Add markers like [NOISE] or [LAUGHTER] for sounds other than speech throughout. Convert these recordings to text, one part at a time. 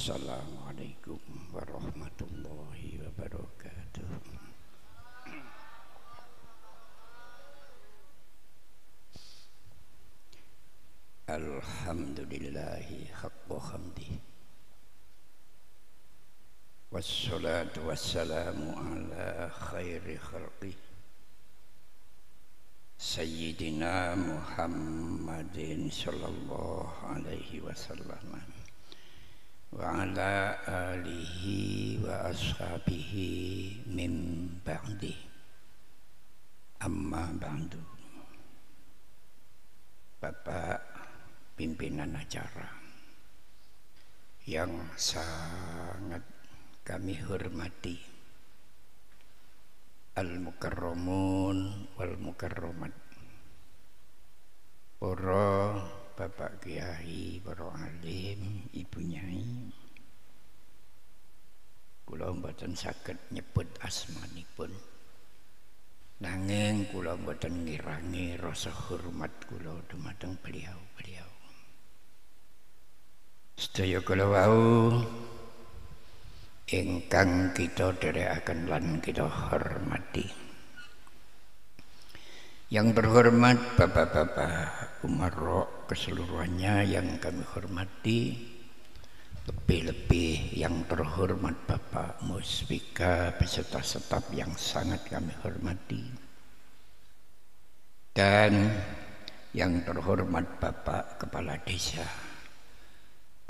Assalamualaikum warahmatullahi wabarakatuh Alhamdulillahi haqqa hamdi Wassalatu wassalamu ala khairi khalqi Sayyidina Muhammadin sallallahu alaihi wasallam وعلى آله وأصحابه من بعده أما بعد Bapak pimpinan acara yang sangat kami hormati Al-Mukarramun wal Mukarramat Para Bapak Kiai, para alim, Ibu Nyai. Kula mboten saged nyebut asmanipun. Nanging kula mboten ngirangi rasa hormat kula dumateng beliau-beliau. Sedaya kula wau ingkang kita dherekaken lan kita hormati. Yang terhormat Bapak-bapak Umarok keseluruhannya yang kami hormati Lebih-lebih yang terhormat Bapak Musbika beserta staf yang sangat kami hormati. Dan yang terhormat Bapak Kepala Desa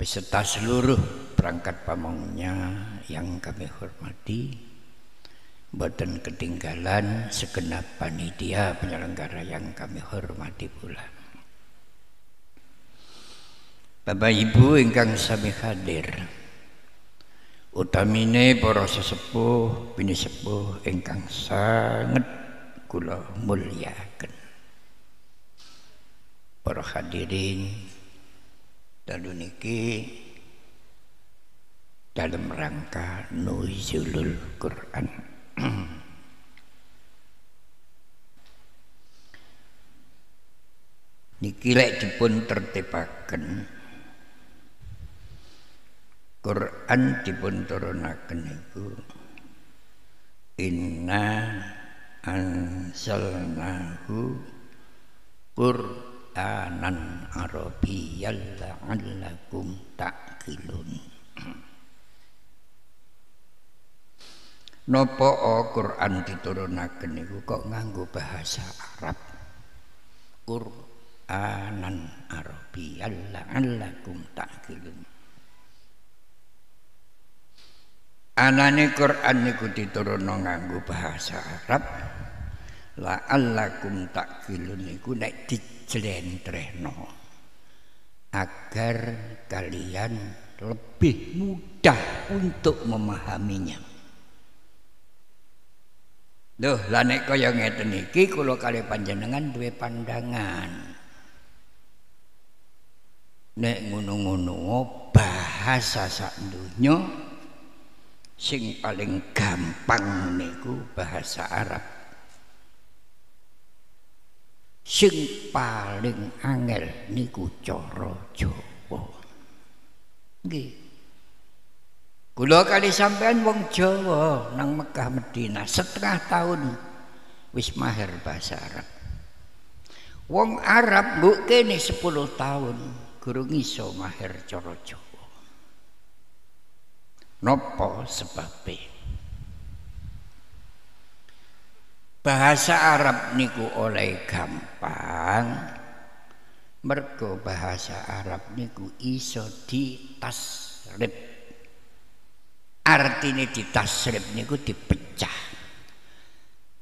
Beserta seluruh perangkat pamongnya yang kami hormati Boten ketinggalan segenap panitia penyelenggara yang kami hormati pula. Bapak Ibu ingkang sami hadir. Utamine para sesepuh, bini sepuh ingkang sangat kula muliaken. Para hadirin dalu niki dalam rangka nuzulul Quran [CLEARS THROAT] Niki lek dipun tertibaken Quran dipun turunaken niku Inna anzalnahu Qur'anan Arabiyyal la'allakum ta'qilun Napa Quran diturunaken niku kok nganggo bahasa Arab? Qur'anan Arabiyyan la'allakum ta'qilun. Anane Quran niku diturunno nganggo bahasa Arab. La'allakum ta'qilun niku nek dijlentrehno agar kalian lebih mudah untuk memahaminya. Duh, lah kaya ngeten iki kula kali panjenengan duwe pandangan. Nek ngono-ngono bahasa sak donya sing paling gampang niku bahasa Arab. Sing paling angel niku cara Jawa. Nggih. Kula kali sampean wong Jawa nang Mekah Medina setengah tahun wis mahir bahasa Arab. Wong Arab mbok kene 10 tahun guru iso mahir cara Jawa. Napa sebabe? Bahasa Arab niku oleh gampang mergo bahasa Arab niku iso ditasrif artinya ditasrif niku dipecah.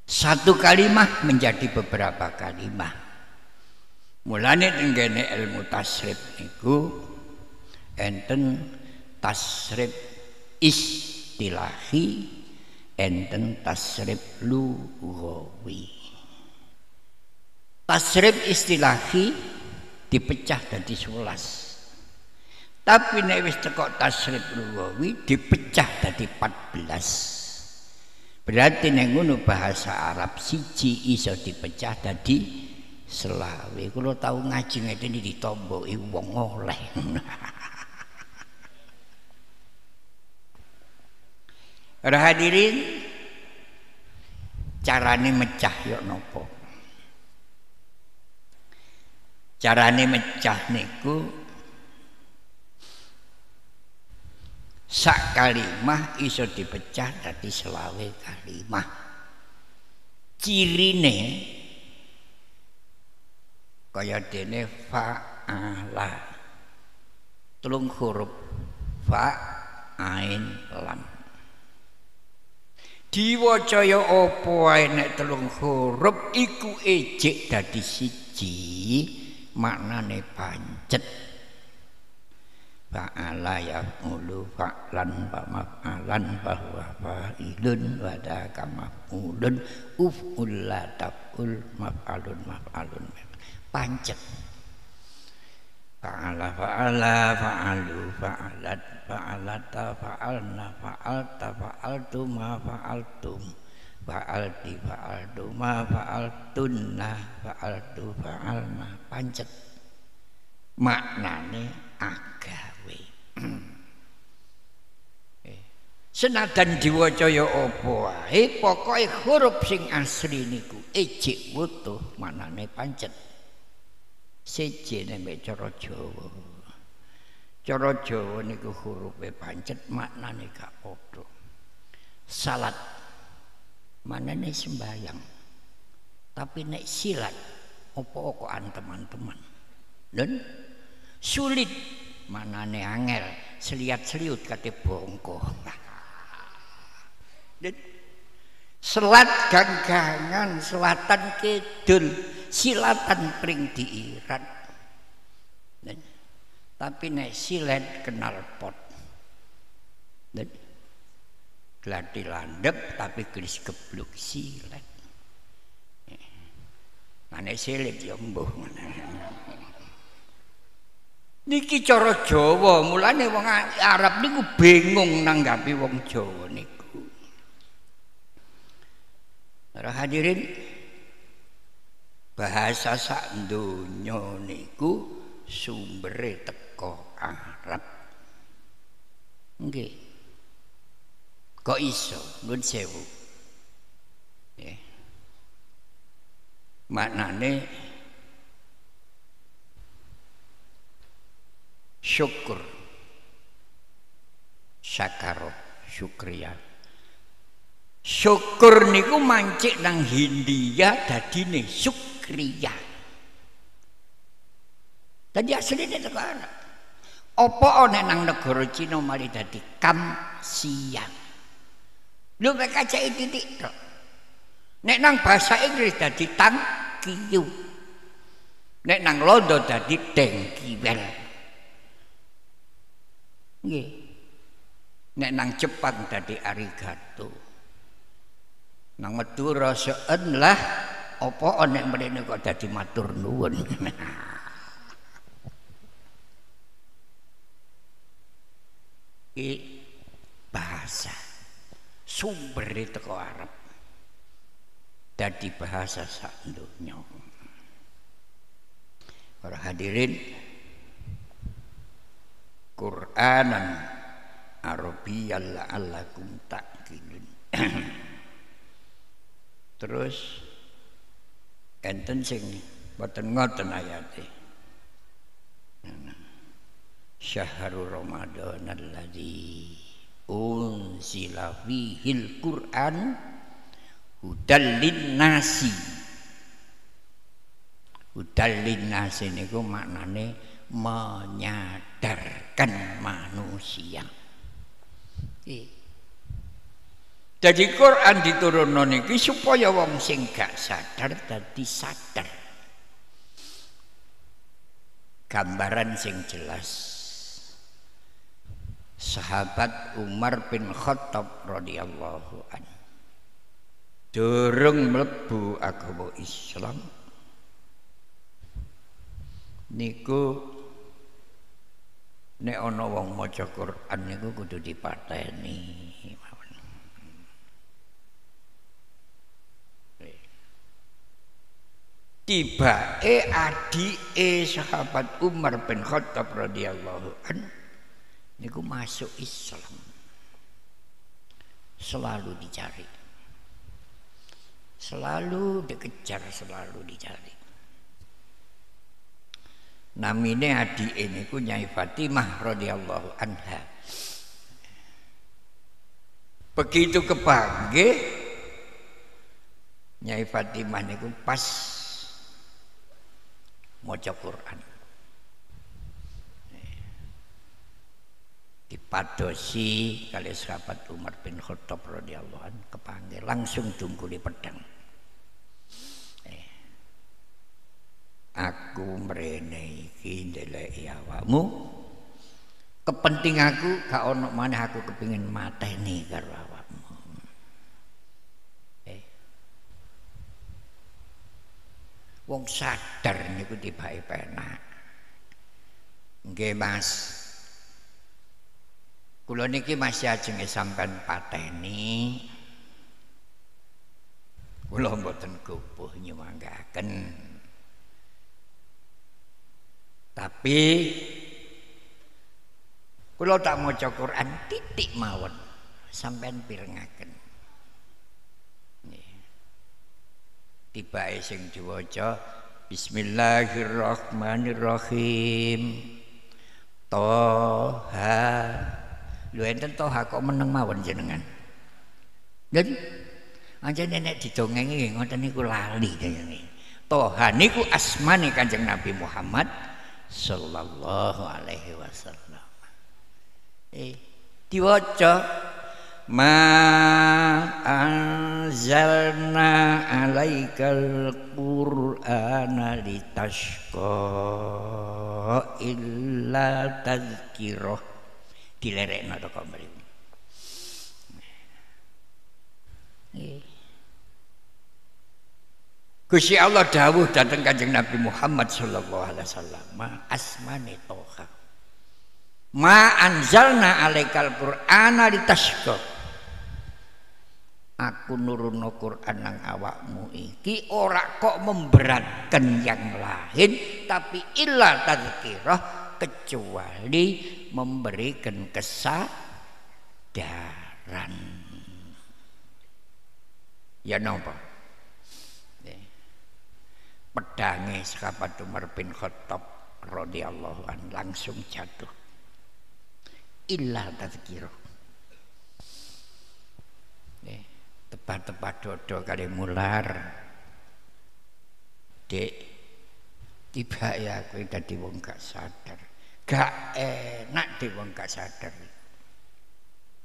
Satu kalimat menjadi beberapa kalimat mulane tenggene ilmu tasrif niku enten tasrif istilahi enten tasrif lughawi tasrif istilahi dipecah dari sebelas tapi nek wis teko tasrif lugawi dipecah dadi 14. Berarti nek ngono bahasa Arab siji iso dipecah dadi selawe. Kula tau ngaji iki ditomboki wong oleh. [LAUGHS] Para hadirin carane mecah yo nopo? Carane mecah niku sak kalimah iso dipecah dadi selawe kalimah. Cirine kaya dene fa'ala. Telung huruf fa ain lam. Diwacaya apa wae nek telung huruf iku ejek dadi siji maknane pancet fa'ala yaqulu fa'lan wa maf'alan bahwa fa'ilun wa daka maf'ulun. Uf'ul la taf'ul maf'alun maf'alun. Pancet. Fa'ala fa'ala fa'alu fa'alat fa'alata fa'alna fa'alta fa'altu ma fa'altum. Fa'alti fa'altu ma fa'altunna fa'altu fa'alna. Pancet. Maknane agawe. Eh, senadan diwacaya apa wae? Pokoke huruf sing asli niku ejik wutuh manane pancet. Sejene mek cara Jawa. Cara Jawa niku hurufe pancet maknane gak padha. Salat manane sembayang tapi nek silat apa-apaan teman-teman dan sulit. Manane angel seliat seliut kate bongko selat ganggangan selatan kidul silatan pring diirat. Tapi nek silet kenal pot. Dan gladi landep tapi gelis kebluk silet. Mana silet ya mbuh niki cara Jawa mulane wong Arab niku bingung nanggapi wong Jawa niku Para hadirin bahasa sak donya niku sumbere teko Arab. Nggih. Kok iso nun sewu. Nggih. Maknane syukur. Syakaro syukriya. Syukur niku mancik nang Hindia dadine syukriya. Tadi asline teko Arab. Apa ana nang negara Cina mari dadi kam siang. Mek kacake titik tok. Nek nang bahasa Inggris dadi tang kiyu. Nek nang Londo dadi dengkiwel. Nggih. Nek nang Jepang dadi arigato. Nang Madura seun lah apa nek mrene kok dadi matur nuwun. [LAUGHS] Iki bahasa sumber teko Arab. Dadi bahasa sak donya. Para hadirin Quranan Arabiyan la'allakum ta'qilun. [CLEARS THROAT] Terus enten sing boten ngoten ayate. Syahrul Ramadan alladzi unzila fihil Qur'an hudal nasi. Hudal nasi niku maknane menyadarkan manusia. Jadi Quran diturunno niki supaya wong sing gak sadar dadi sadar. Gambaran sing jelas. Sahabat Umar bin Khattab radhiyallahu an. Durung mlebu agama Islam. Niku nek ana wong maca Quran niku kudu dipateni. Tibake adike sahabat Umar bin Khattab radhiyallahu an niku masuk Islam. selalu dicari. Selalu dikejar, selalu dicari. Namine adik ini ku Nyai Fatimah radhiyallahu anha. Begitu kepanggih Nyai Fatimah niku pas maca Quran. dipadosi kali sahabat Umar bin Khattab radhiyallahu an kepanggil langsung dungkuli pedang aku mrene iki ndeleki awakmu. Kepenting aku gak ono mana aku kepingin mateni karo awakmu. Eh. Wong sadar niku tibake penak. Nggih Mas. Kula niki masih ajeng sampean pateni. Kula mboten kupuh nyuwanggaken. Tapi kula tak maca Quran titik mawon sampean pirengaken. Tibae sing diwaca Bismillahirrahmanirrahim. Toha Lho enten toh kok meneng mawon jenengan. Jadi aja nenek didongengi ngoten niku lali kayane. Toha niku asmane Kanjeng Nabi Muhammad sallallahu alaihi wasallam. Eh diwaca ma anzalna alaikal qur'ana litashqa illa tazkirah dilerekno teko mriku. Nggih. Gusti Allah dawuh datang Kanjeng Nabi Muhammad sallallahu alaihi wasallam, "Ma asmane toha." Ma anzalna alaikal Qur'ana litashqa. Aku nurunno Quran nang awakmu iki ora kok memberatkan yang lain tapi illa tadzkirah kecuali memberikan kesadaran. Ya napa? Pedange sahabat Umar bin Khattab radhiyallahu an langsung jatuh. Illa tadzkirah. Tepat-tepat dodo kali mular. Dek, tiba ya aku tadi wong gak sadar gak enak di wong gak sadar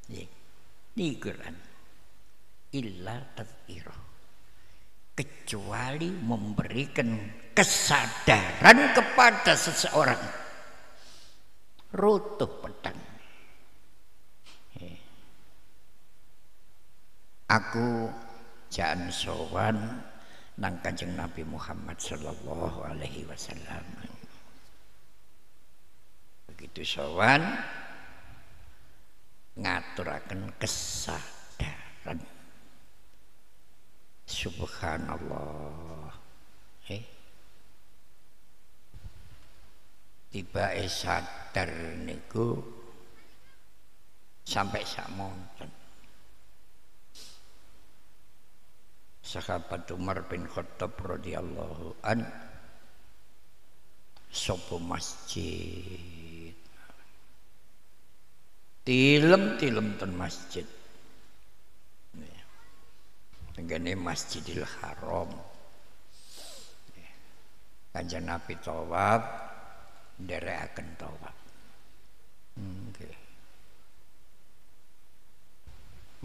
nggih niku kan illa tadhkirah kecuali memberikan kesadaran kepada seseorang. Rutuh pedang aku jangan sowan nang kanjeng Nabi Muhammad sallallahu alaihi wasallam. Begitu sowan ngaturaken kesadaran subhanallah. Eh? Tiba sadar niku sampai sak monten sahabat Umar bin Khattab radhiyallahu an sopo masjid? Tilem-tilem ten masjid tenggene Masjidil Haram Kanjeng Nabi tawaf nderekaken tawaf nggih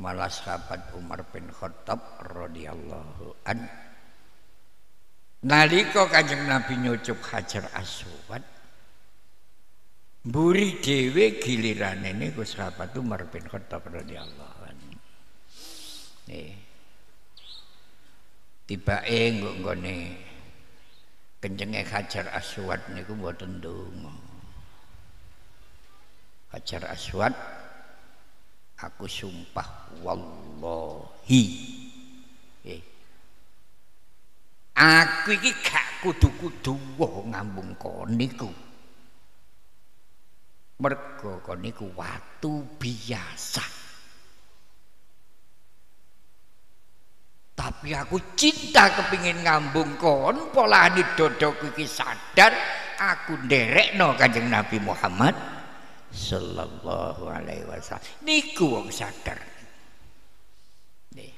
malah sahabat Umar bin Khattab radhiyallahu an nalika Kanjeng Nabi nyucup Hajar Aswad Mburi dhewe gilirane niku sahabat Umar bin Khattab radhiyallahu anhu. Nih. Tibake nggo nggone kencenge Hajar Aswad niku mboten ndonga. Hajar Aswad aku sumpah wallahi. Eh. Aku iki gak kudu-kudu ngambung koniku. mergo kon watu biasa tapi aku cinta kepingin ngambung kon polane dodoku iki sadar aku nderekno Kanjeng Nabi Muhammad sallallahu alaihi wasallam. Niku wong sadar. Nih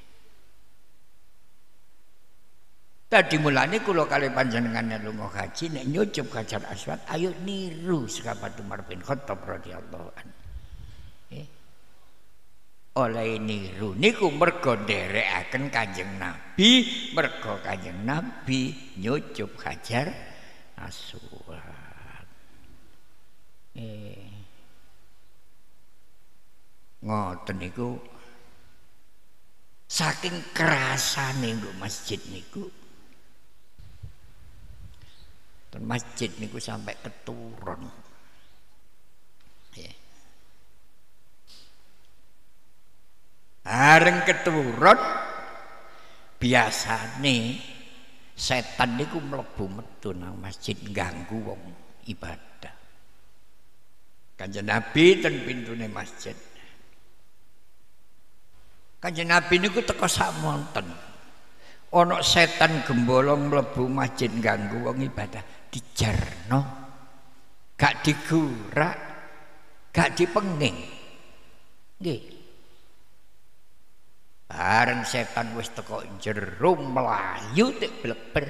Tadi mulane kula kali panjenengan lunga haji nek nyucup Hajar Aswad ayo niru sahabat Umar bin Khattab radhiyallahu anhu oleh niru. Niku mergo nderekaken Kanjeng Nabi. Mergo Kanjeng Nabi nyucup hajar aswad. Eh. Ngoten niku. Saking kerasane nggo masjid niku. Masjid niku sampai keturun Bareng keturun biasane setan niku mlebu metu nang masjid ganggu wong ibadah. Kanjeng Nabi ten pintune masjid. Kanjeng Nabi niku teko sak monten. Ana setan gembolong mlebu masjid ganggu wong ibadah, dijarno. Gak digurak, gak dipenging. Nggih. Bareng setan wis teko jero melayu tek bleber.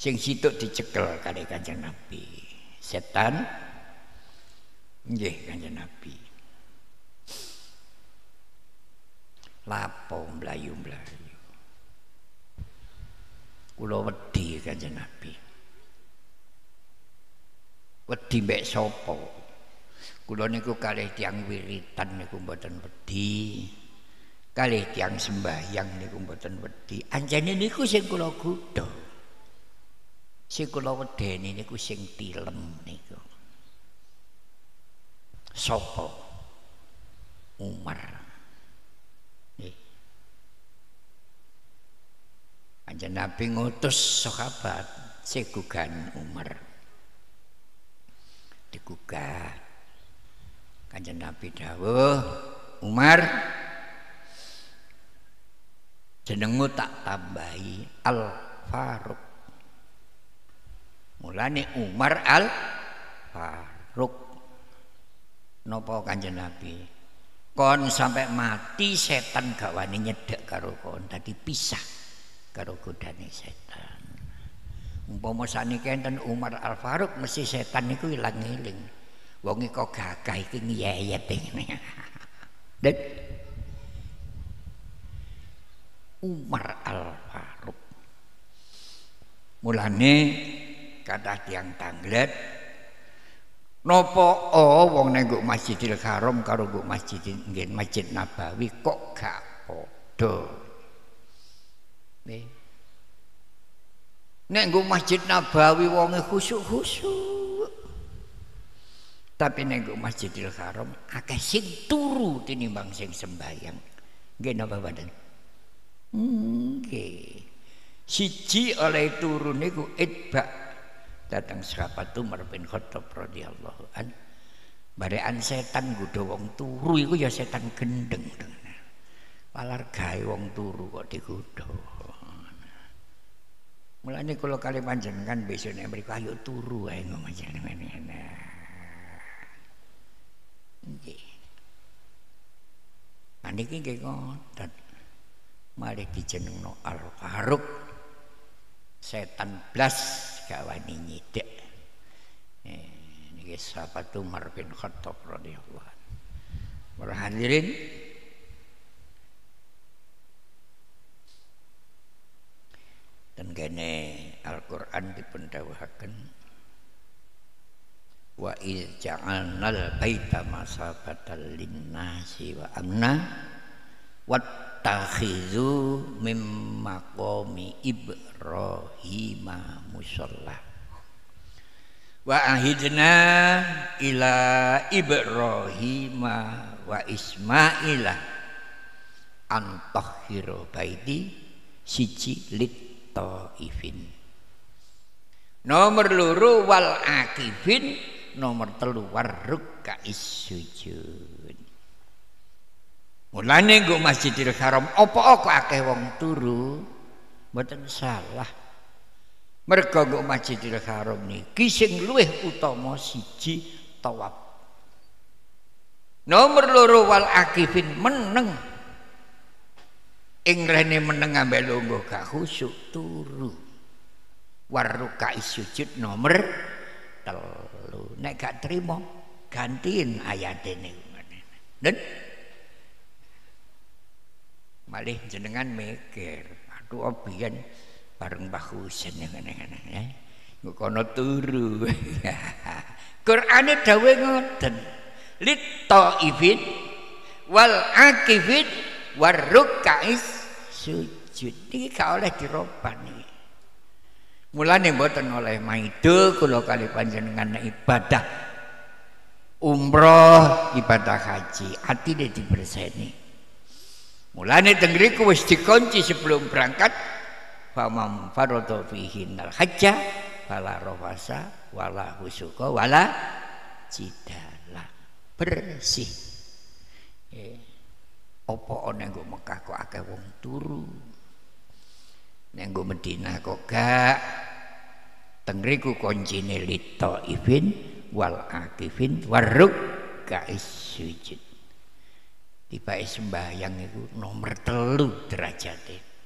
Sing situk dicekel kali Kanjeng Nabi. Setan nggih Kanjeng Nabi. Lapo mlayu-mlayu. Kula wedi Kanjeng Nabi. Wedi mbek sapa? Kula niku kalih tiang wiritan niku mboten wedi. Kalih tiang sembahyang niku mboten wedi. Anjane niku sing kula gudha. Sing kula wedeni niku sing tilem niku. Sopo? Umar. Anjane Nabi ngutus sahabat segugan Umar. Digugat Kanjeng Nabi dawuh, Umar jenengmu tak tambahi Al Faruq. Mulane Umar Al Faruq. Napa Kanjeng Nabi? Kon sampai mati setan gak wani nyedek karo kon tadi pisah karo godane setan. Umpama saniki enten Umar Al Faruq mesti setan niku ilang iling wong kok gagah iki ngiyayet ngene. [LAUGHS] Dan Umar Al Faruq. Mulane kata tiang tanglet Nopo oh wong nek Masjidil Haram karo nggo Masjid nggih Masjid Nabawi kok gak padha. Nih. Nek nggo Masjid Nabawi wonge khusuk-khusuk. Tapi nego Masjidil Haram akeh sing turu tinimbang sing sembayang. Nggih napa badan? Nggih. Siji oleh turu niku itba datang sahabat Umar bin Khattab radhiyallahu an. Barekan setan nggodha wong turu iku ya setan gendeng. Palar gawe wong turu kok digodha. Mulane kula kali panjenengan besok nek mriku ayo turu ae ngomong jenengan. Nggih. Paniki nggih ngoten. Mari dijenengno Al Faruq. Setan blas gak wani nyidek. Eh, niki sahabat Umar bin Khattab radhiyallahu anhu. Para hadirin dan kene Al-Qur'an dipun dawuhaken wa iz ja'alnal baita masabatan linnasi wa amna wattakhizu mim maqami ibrahima musalla. Wa ahidna ila ibrahima wa ismaila antahhiru baiti siji lit taifin. Nomor loro wal akifin nomor telu warruka sujud Mulane nggo Masjidil Haram apa kok akeh wong turu? Mboten salah. Mergo nggo Masjidil Haram niki sing luwih utama siji tawaf. Nomor loro wal akifin meneng. Ing rene meneng ambek lungguh gak khusyuk turu. Waruka sujud nomor telu. Nek gak terima gantiin ayat ini. Dan malih jenengan mikir aduh obian bareng Mbah Husin ngene-ngene ya. Kono turu. [LAUGHS] Qur'ane dawe ngoten lit taifin wal akifin warukais sujud. Iki gak oleh dirobani mulane mboten oleh maido kula kali panjenengan ibadah umroh ibadah haji atine diberseni Mulane tengriku wis dikunci sebelum berangkat famam fihi nal hajja wala rafasa wala husuka wala jidala. Bersih. Eh opo nek nggo Mekah kok akeh wong turu? Nek nggo Madinah kok gak tengriku kuncine lito ifin wal akifin waruk kais sujud. Tiba sembahyang itu nomor telu derajatnya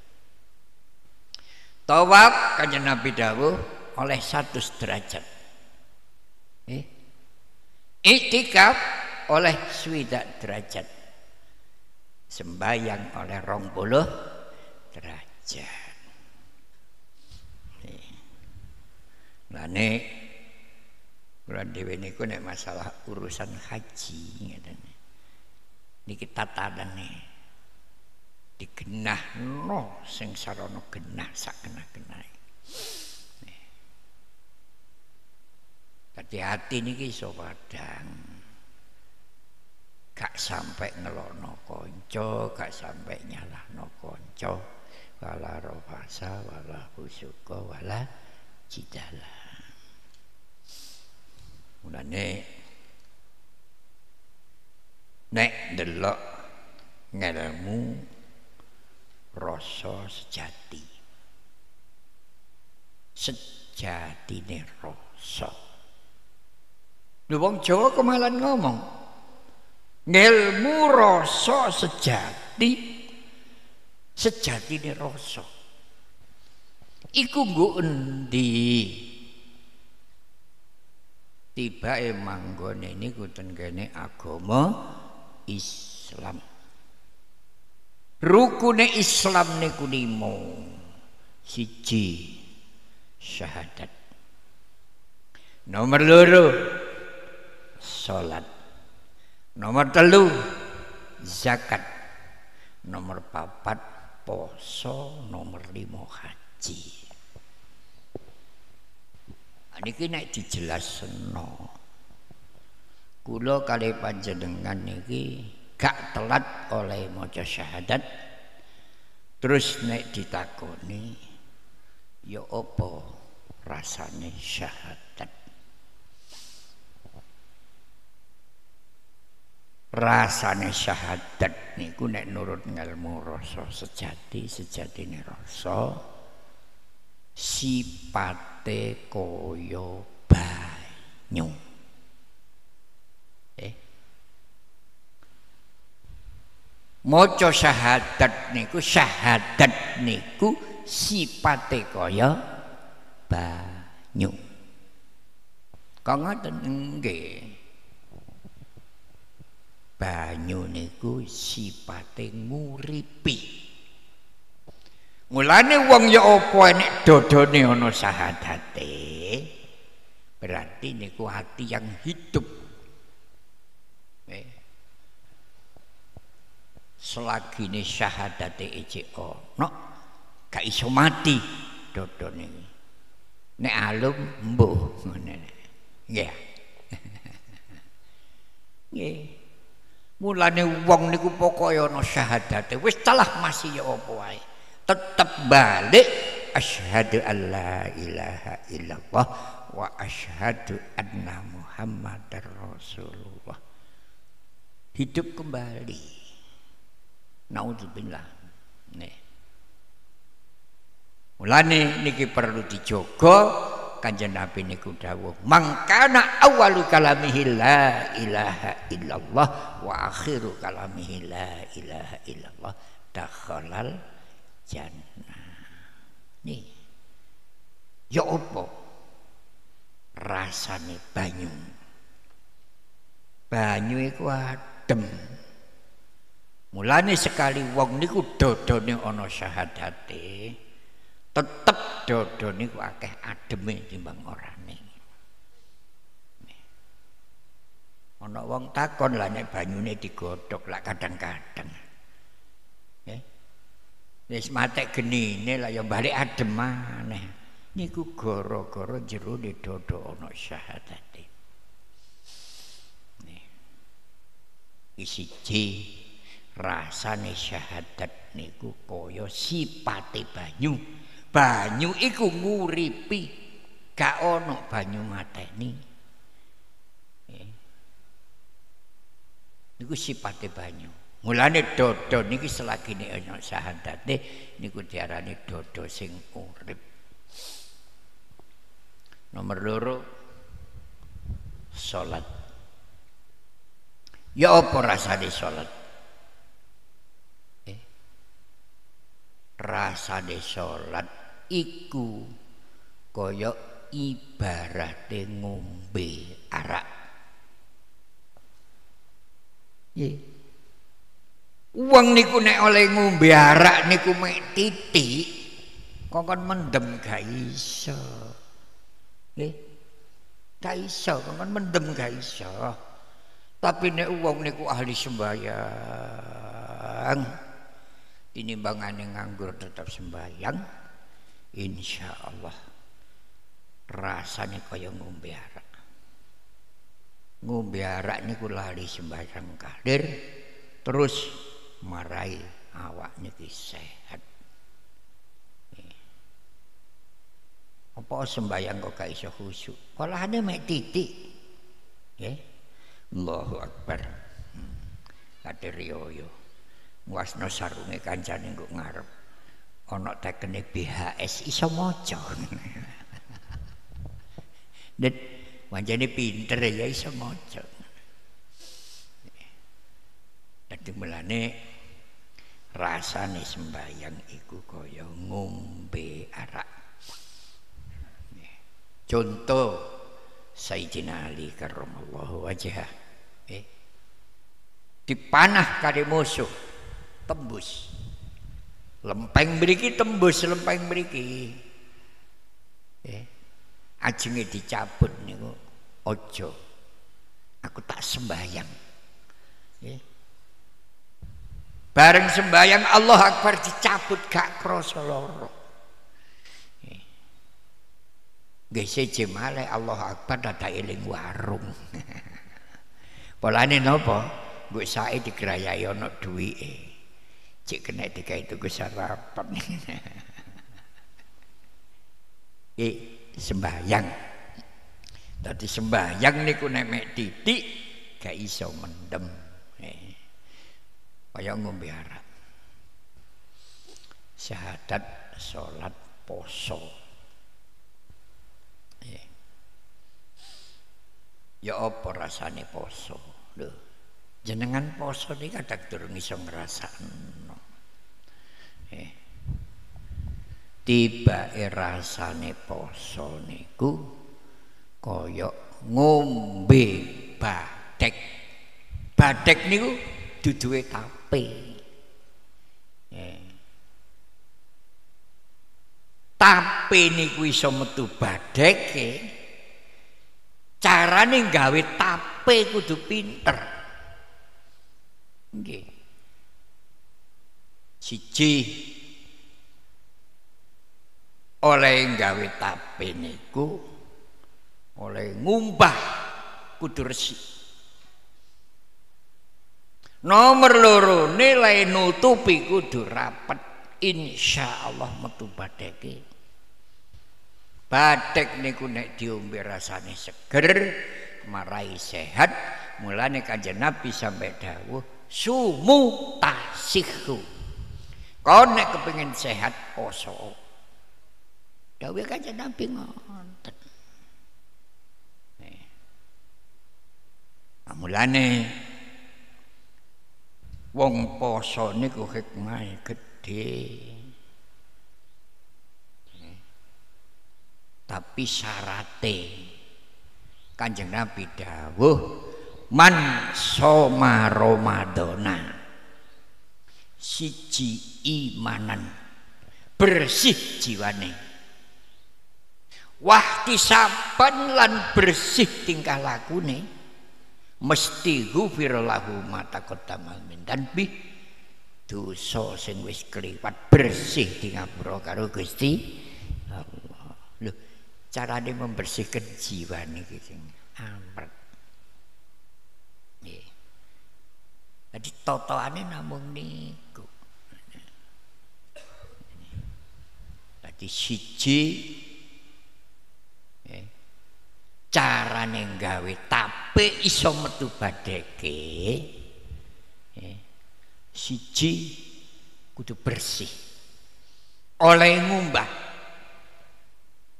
tawaf kanjeng Nabi dawuh oleh satu derajat. Eh? Iktikaf oleh swidak derajat. Sembahyang oleh rong puluh derajat Lane kula dhewe niku nek masalah urusan haji ngeten niki tatanane digenah no sing sarana genah sak genah-genah hati-hati niki iso padang. Gak sampai ngelono konco gak sampai nyalahno konco wala rofasa wala husuka wala cidala mulane nek. Delok ngelmu rasa sejati. Sejatine rasa. Lho wong Jawa kemalan ngomong ngelmu rasa sejati sejatine rasa. Iku nggo endi tiba manggone niku ten kene agama Islam. Rukune Islam niku limo. Siji syahadat. Nomor loro salat. Nomor telu zakat. Nomor papat poso, nomor limo haji. Niki nek dijelasno kula kali panjenengan niki gak telat oleh maca syahadat terus nek ditakoni ya apa rasane syahadat? Rasane syahadat niku nek nurut ngelmu rasa sejati sejatine rasa sipate kaya banyu maca syahadat niku syahadat niku sipate kaya banyu kok ngoten nggih banyu niku sipate nguripi. Mulane wong ya apa nek dodone ana syahadate berarti niku hati yang hidup. Selagi ini syahadate ECO no gak iso mati dodone. Nek alum mbuh ngene nggih. [LAUGHS] Nggih. Mulane wong niku pokoke ana syahadate wis telah masih ya wae tetep balik. Asyhadu alla ilaha illallah wa asyhadu anna muhammadar rasulullah. Hidup kembali. Naudzubillah nih. Mulane niki perlu dijogo. Kanjeng Nabi niku dawuh mangkana awalu kalamihi la ilaha illallah wa akhiru kalamihi la ilaha illallah dakhalal jannah nih ya apa rasane banyu banyu iku adem mulane sekali wong niku dodone ana syahadate tetep dodo niku akeh ademe timbang orane. Ana wong takon lah nek banyune digodhog lah kadang-kadang. Nggih. Wis matek genine lah ya balik adem maneh. Niku gara-gara jerone dodo ana syahadate. Isiji rasane syahadat niku kaya sipate banyu. Banyu iku nguripi gak ono banyu mateni. Niku sipate banyu mulane dodo niki selagi ini ono sahadat niku diarani dodo sing urip nomor loro salat ya apa rasane salat eh. rasane salat iku kaya ibarate ngombe arak. Nggih. Wong niku nek oleh ngombe arak niku mek titik kongkon mendem gak iso. Nggih. Gak iso, kongkon mendem gak iso. Tapi nek wong niku ahli sembahyang tinimbangane nganggur tetap sembahyang insya Allah rasanya kaya ngombe arak ngombe arak niku lali sembahyang kadir terus marai awak niki sehat apa sembahyang kok gak iso khusyuk polane mek titik. Nggih. Allahu akbar. Hmm. kadir yoyo wasno sarunge kancane kok ngarep. Ana tekene BHS iso maca. Dan manjane [LAUGHS] pinter ya iso maca. Dadi mulane rasane sembayang iku kaya ngombe arak. Contoh Sayyidina Ali karramallahu wajhah. Eh, dipanah kali musuh tembus lempeng beriki tembus lempeng beriki eh ajenge dicabut niku ojo aku tak sembahyang eh. Bareng sembahyang Allah Akbar dicabut gak krasa loro. Eh. Gese jemale Allah Akbar dada eling warung. [LAUGHS] Polane napa? Mbok sae digrayai ana duwike cik kena itu tuku sarapan. [LAUGHS] Eh sembahyang. Tadi sembahyang niku nek titik gak iso mendem kaya ngombe arak. Syahadat salat poso. Eh. ya apa rasane poso? Lho jenengan poso ini kadang durung iso ngrasakno. Eh. tiba rasane poso niku kaya ngombe badek. Badek niku duduwe tape eh. tape niku iso metu badek eh. carane gawe tape kudu pinter nggih siji oleh gawe tape niku oleh ngumbah kudu resi nomor loro nilai nutupi kudu rapet. Insya Allah metu badeke badek niku nek diombe rasane seger marai sehat mulane kanjeng Nabi sampai dawuh sumu tasihu kau nek kepingin sehat poso. Dawuh kanjeng Nabi ngoten Mulane wong poso niku hikmahe gedhe. Tapi syarate. Kanjeng Nabi dawuh man soma Ramadana siji imanan bersih jiwane. Wahtisaban lan bersih tingkah lakune mesti ghufir lahu mata kotamal min tanbi dosa sing wis kliwat bersih di ngapura karo Gusti Allah. Lho, carane membersihkan jiwa niki sing amret. Nggih. Jadi totoane namung niku. Dadi siji carane gawe tapi iso metu badeke eh, siji kudu bersih. Oleh ngumbah.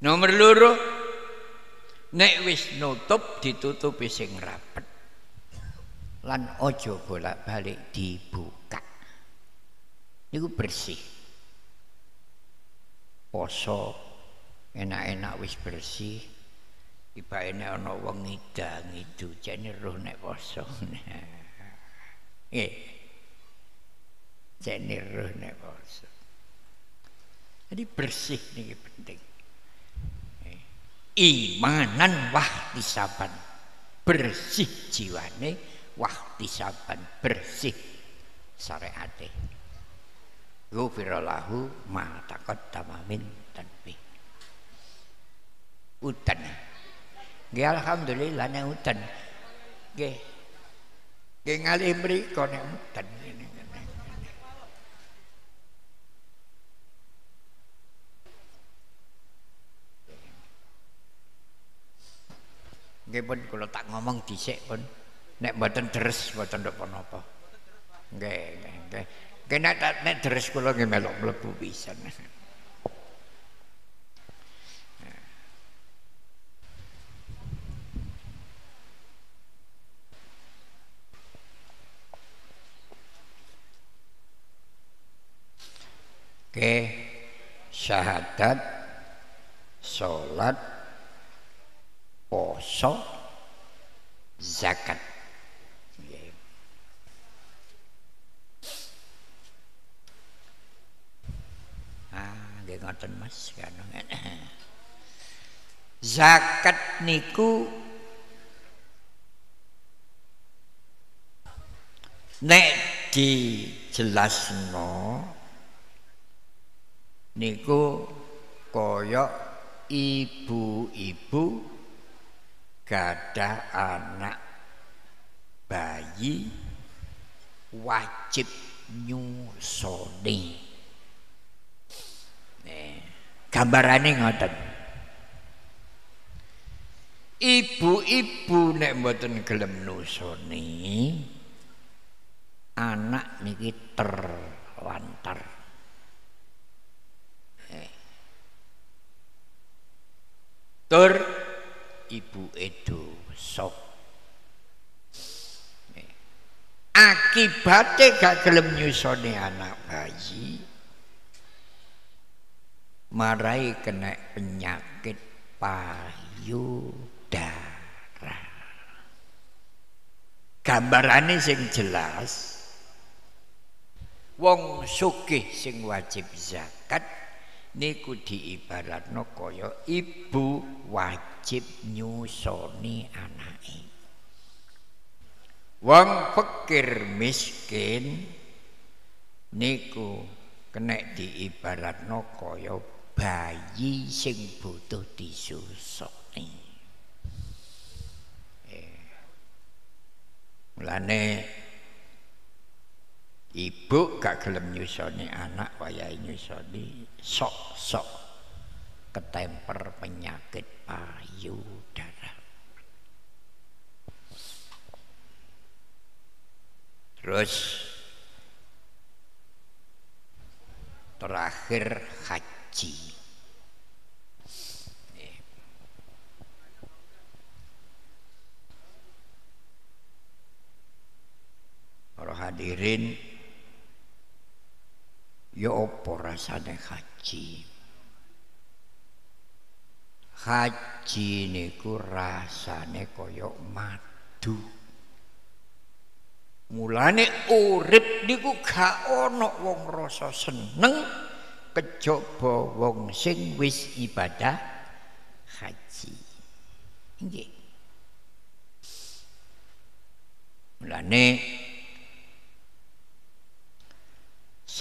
Nomor loro nek wis nutup ditutupi sing rapet. Lan ojo bolak-balik dibuka. Niku bersih. Poso enak-enak wis bersih Ibane ana wong ngidang itu jane roh nek poso. [LAUGHS] Nggih. Jane roh nek poso. Jadi bersih niki penting. Imanan wah disaban. Bersih jiwane wah disaban bersih syariate. Ghufirallahu ma taqaddama min tanbih. Udan. Nggih alhamdulillah nek udan. Nggih. Nggih ngalih mriku nek ngene. Nggih pun kula tak ngomong dhisik pun nek mboten deres mboten napa-napa. Nggih, nggih, nggih. Nggih nek nek deres kula nggih melok mlebu pisan. Ke syahadat salat poso zakat. Ah nggih ngoten Mas. Kan zakat niku nek dijelasno niku kaya ibu-ibu gadah anak bayi wajib nyusoni. Gambarane ngoten. Ibu-ibu nek mboten gelem nusoni anak niki terlantar tur ibu edo sok akibatnya gak gelem nyusoni anak bayi marai kena penyakit payudara. Gambarane sing jelas wong sugih sing wajib zakat niku diibaratno kaya ibu wajib nyusoni anake wong fakir miskin niku kena diibaratno kaya bayi sing butuh disusoni eh. mulane ibu gak gelem nyusoni anak wayahe nyusoni sok-sok ketemper penyakit payudara terus terakhir haji. Para hadirin ya apa rasane haji haji niku rasane kaya madu Mulane urip niku gak ana wong rasa seneng kejaba wong sing wis ibadah haji. Nggih. Mulane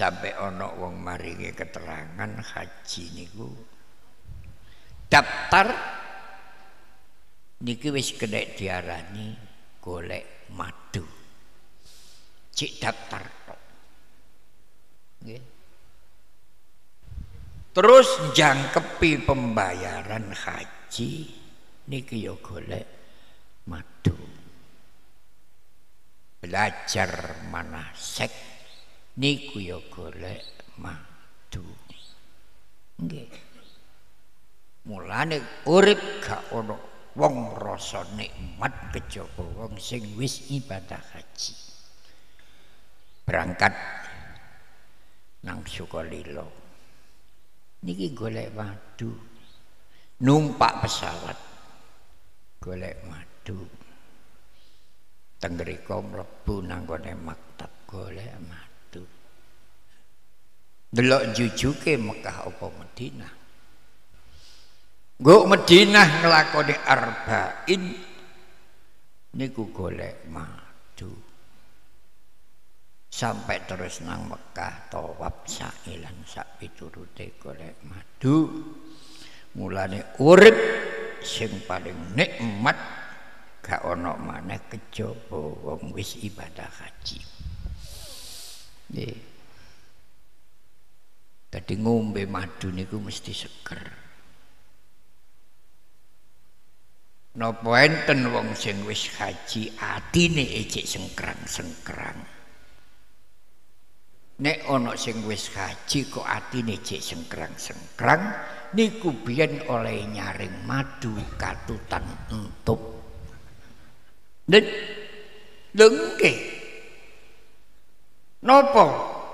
sampai ana wong maringi keterangan haji niku daftar niki wis kena diarani golek madu. Cik daftar Terus jangkepi pembayaran haji niki yo golek madu. Belajar manasek niku yo golek madu. Nggih. Mulane urip gak ono wong rasa nikmat kejaba wong sing wis ibadah haji. Berangkat nang Sukolilo. Niki golek madu. Numpak pesawat golek madu. Tenggeriko mlebu nang gone maktab golek madu delok jujuke Mekah apa Madinah Gue Madinah ngelakoni arba'in niku golek madu. Sampai terus nang Mekah tawab sa'ilan sak piturute golek madu. Mulane urip sing paling nikmat gak ana maneh kejaba wong wis ibadah haji. Nggih dadi ngombe madu niku mesti seger. Napa enten wong sing wis haji atine ejek sengkrang-sengkrang. Nek ana sing wis haji kok atine jek sengkrang-sengkrang niku biyen oleh nyaring madu katutan entup. Nek lengke nopo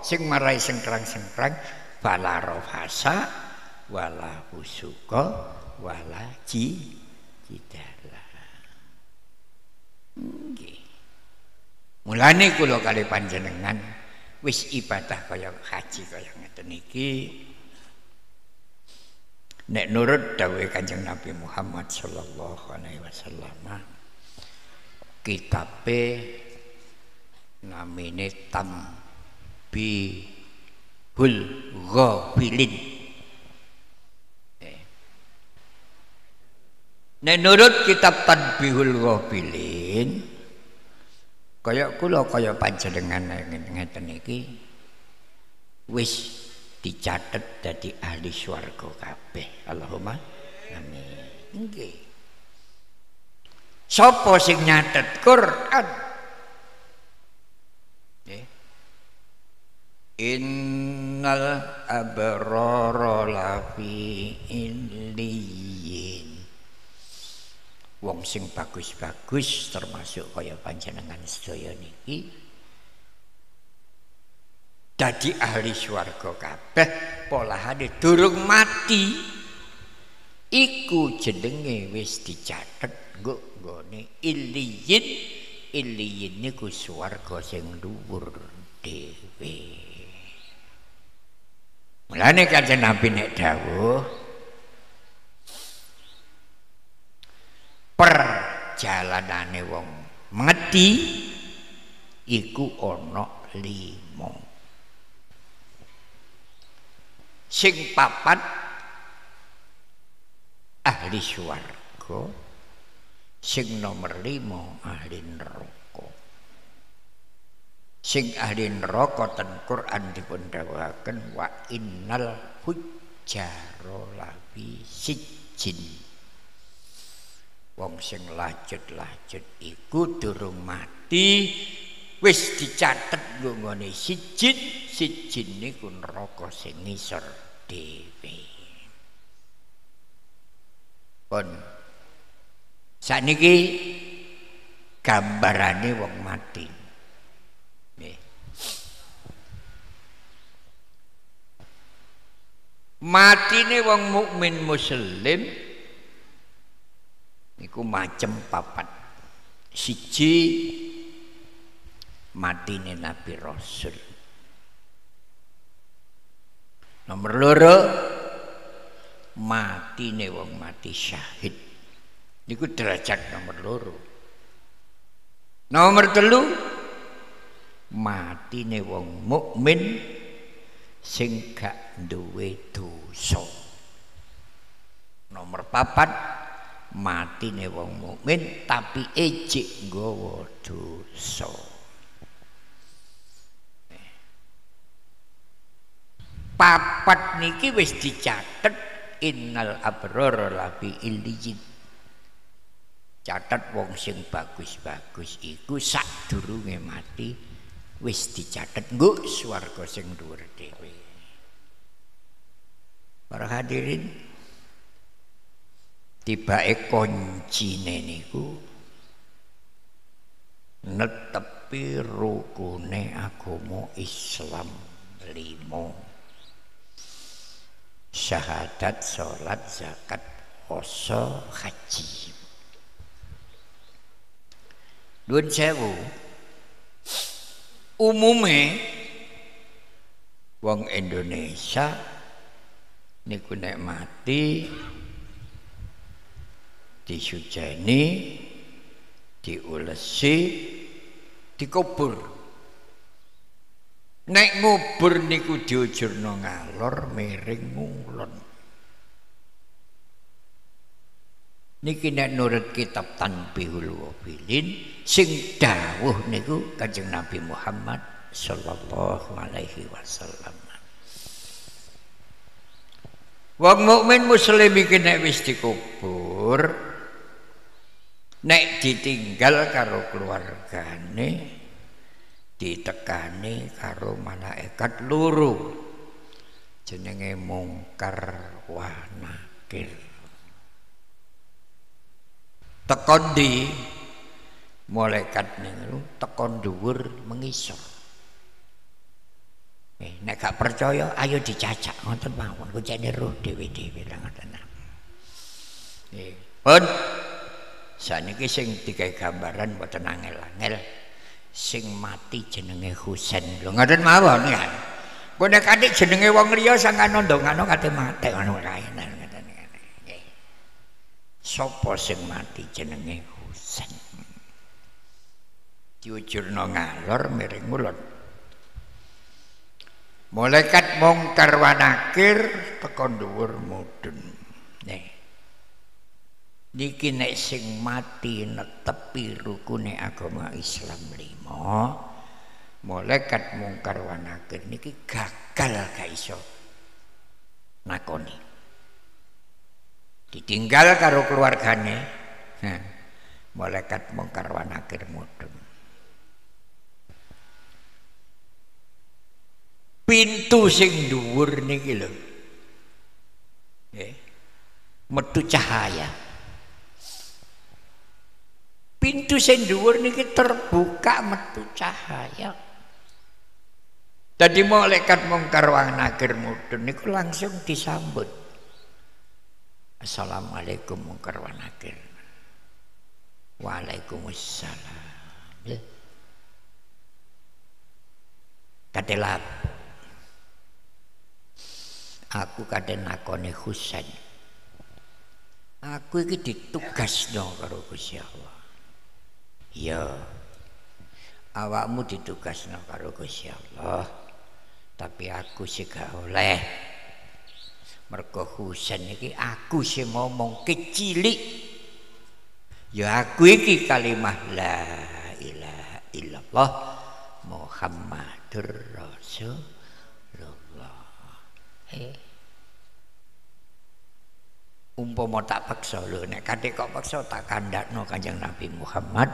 sing marai sengkrang-sengkrang bala rofasa wala husuka wala ji jidala nggih. Mulane kula kali panjenengan wis ibadah kaya haji kaya ngeten iki. Nek nurut dawuh Kanjeng Nabi Muhammad sallallahu alaihi wasallam kitabe namine tam bi hul ghafilin. Eh. nek nurut kitab tadbihul ghafilin kaya kula kaya panjenengan ngeten iki wis dicatet dadi ahli swarga kabeh. Allahumma amin. Nggih. Sapa sing nyatet? Quran innal abrara lafi illiyin. Wong sing bagus-bagus termasuk kaya panjenengan sedaya niki dadi ahli swarga kabeh polahane durung mati. Iku jenenge wis dicatet nggo nggone iliyin iliyin niku swarga sing dhuwur dhewe mulane kanjeng Nabi nek dawuh perjalanane wong ngedi iku ana lima. Sing papat ahli swarga. Sing nomor lima ahli neraka sing ahli neraka ten Quran dipun dawuhaken wa innal hujjara labi sijin wong sing lacut-lacut iku durung mati wis dicatet nggo ngene sijin sijin niku neraka sing ngisor dhewe. Pun sakniki gambarane wong mati nggih matine wong mukmin muslim niku macem papat siji matine Nabi Rasul. Nomor loro matine wong mati syahid. Niku derajat nomor loro. Nomor telu matine wong mukmin sing gak duwe dosa. Nomor papat matine wong mukmin tapi ejik nggawa dosa. papat niki wis dicatet innal abrara labi illiyin catet wong sing bagus-bagus iku sadurunge mati wis dicatet nggo swarga sing dhuwur dhewe para hadirin tibake kuncine niku netepi rukune agama Islam limo syahadat, sholat, zakat, poso, haji. Nuwun sewu. Umume wong Indonesia niku nek mati disujeni diulesi dikubur Nek ngubur niku diujurno ngalor miring ngulon. Niki nek nurut kitab Tanbihul Wabilin sing dawuh niku Kanjeng Nabi Muhammad sallallahu alaihi wasallam. Wong mukmin muslim iki nek wis dikubur nek ditinggal karo keluargane ditekani karo malaikat luru jenenge mungkar wa nakir tekon di malaikat niku tekon dhuwur mengisor. Eh nek gak percaya ayo dicacak ngoten mawon. Kucene roh dhewe-dhewe ngoten eh pun. Saniki sing digawe gambaran mboten angel-angel sing mati jenenge Husain. Lho ngoten mawon ya. Kok nek jenenge wong liya sangkan ndongano kate mati ngono kae sapa sing mati jenenge Husain? Diujurno ngalor miring ulun malaikat mungkar wa nakir dhuwur mudun. Nih. Niki nek sing mati netepi rukune agama Islam lima malaikat mungkar wa nakir niki gagal gak iso nakoni ditinggal karo keluargane. Nah, malaikat mungkar wa nakir mudun pintu sing dhuwur niki lho. Nggih metu cahaya. Pintu sing dhuwur niki terbuka metu cahaya. Jadi malaikat mungkar wa nakir mudun niku langsung disambut. Assalamualaikum mungkar wa nakir. Waalaikumsalam. Katelap. Aku kaden nakone Husain. Aku iki ditugasno karo Gusti Allah. Ya. Awakmu ditugasno karo Gusti Allah. Tapi aku sih gak oleh. Mergo Husain iki aku sih ngomong kecilik. Ya aku iki kalimah la ilaha illallah Muhammadur Rasulullah. Eh. umpama tak paksa lho nek kadek kok paksa tak kandakno Kanjeng Nabi Muhammad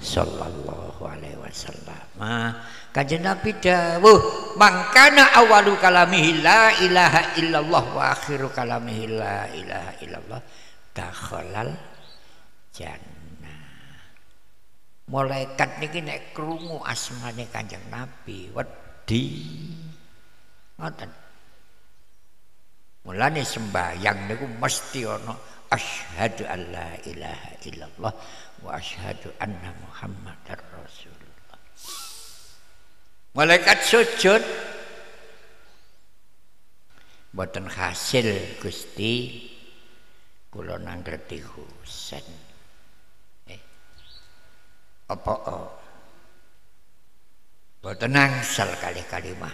sallallahu alaihi wasallam. Kanjeng Nabi dawuh, "Mangkana awalu kalamihi la ilaha illallah wa akhiru kalamihi la ilaha illallah dakhalal jannah." Malaikat niki nek krungu asmane Kanjeng Nabi wedi ngoten. Mulane sembahyang niku mesti ana asyhadu an la ilaha illallah wa asyhadu anna muhammadar rasulullah malaikat sujud. Boten hasil Gusti. Kula nanggerti Husain eh apa oh. boten nangsal kali kalimah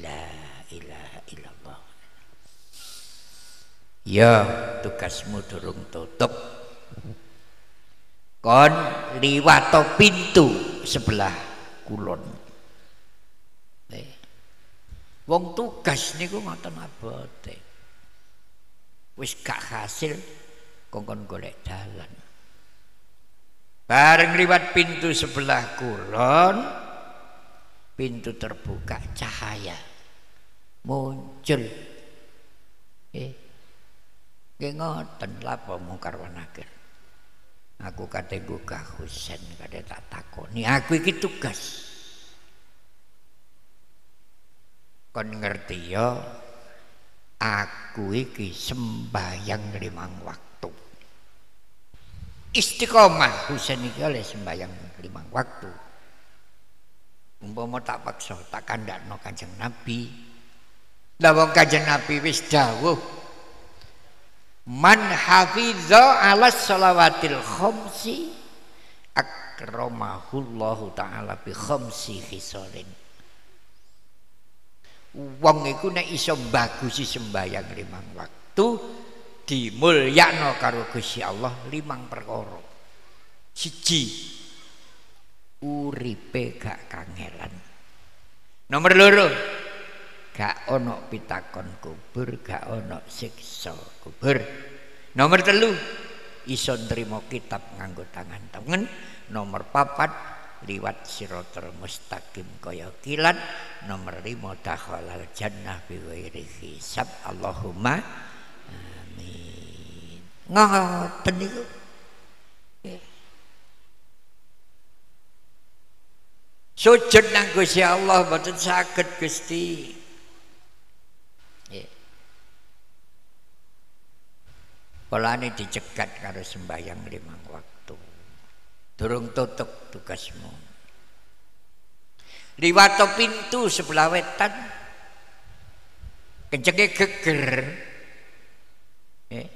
la ilaha illallah ya tugasmu durung tutup. Kon liwato pintu sebelah kulon. Eh. wong tugas niku ngoten abote. Wis gak hasil kongkon golek dalan. Bareng liwat pintu sebelah kulon pintu terbuka cahaya. Muncul. Eh nggih ngoten lapo mungkar wanakir Aku kate gugah Husain kate tak takoni, aku iki tugas. Kon ngerti ya, aku iki sembayang limang waktu. Istiqomah Husain iki oleh sembayang limang waktu. Umpama tak paksa tak kandakno Kanjeng Nabi. Lah wong Kanjeng Nabi wis dawuh Man hafidha ala salawatil khamsi akramahullahu taala bi khamsi khisalin. Wong iku nek iso bagusi sembayang limang waktu dimulyakno karo Gusti Allah limang perkara. Siji uripe gak kangelan. Nomor loro gak ono pitakon kubur gak ono siksa kubur. Nomor telu iso nrimo kitab nganggo tangan tangan nomor papat liwat sirotol mustaqim kaya kilat. Nomor lima dakhalal jannah bi ghairi hisab. Allahumma amin. Ngoten niku. Sujud nang Gusti Allah mboten saged Gusti. Polane dicegat karo sembahyang limang waktu. Durung tutup tugasmu. Liwat pintu sebelah wetan. Kencenge geger. Eh.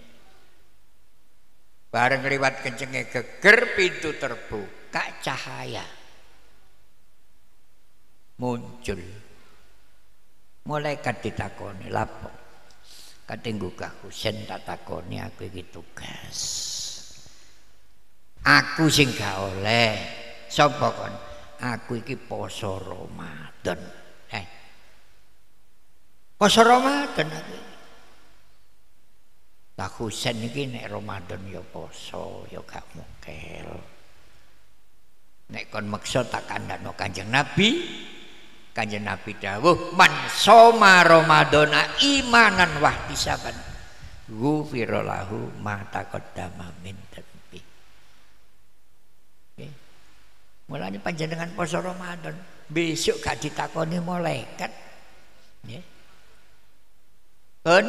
Bareng liwat kencenge geger pintu terbuka cahaya. Muncul. Mulai ditakoni lapor kadang gugah kusen tak takoni aku iki tugas. Aku sing gak oleh. Sapa kon? Aku iki poso Ramadan. Eh. Poso Ramadan aku Tak Husain iki nek Ramadan ya poso ya gak mukel nek kon meksa tak kandhano Kanjeng Nabi Kanjeng Nabi dawuh man soma ramadhana imanan wahtisaban ghufira lahu ma taqaddama min dhanbi. Okay. Mulane panjenengan poso Ramadan, besok gak ditakoni malaikat. Nggih. Okay. Pun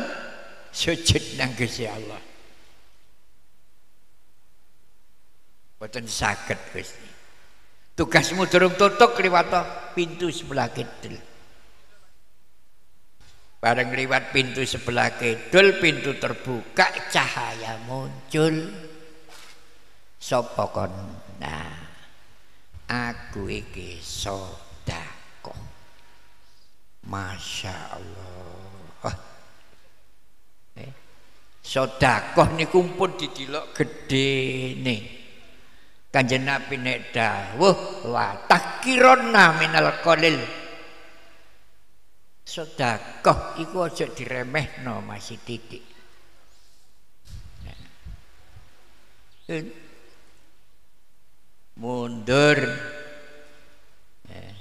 sujud nang Gusti Allah. Boten saged Gusti. Tugasmu durung tutup liwat pintu sebelah kidul. Bareng liwat pintu sebelah kidul, pintu terbuka, cahaya muncul. Sopo kon? Nah, aku iki sodako. Masya Allah. Eh, sodakoh ini kumpul di dilok gede nih. Kanjeng Nabi nek dawuh la takironna minal qalil. Sedekah iku aja diremehno masih titik. mundur eh.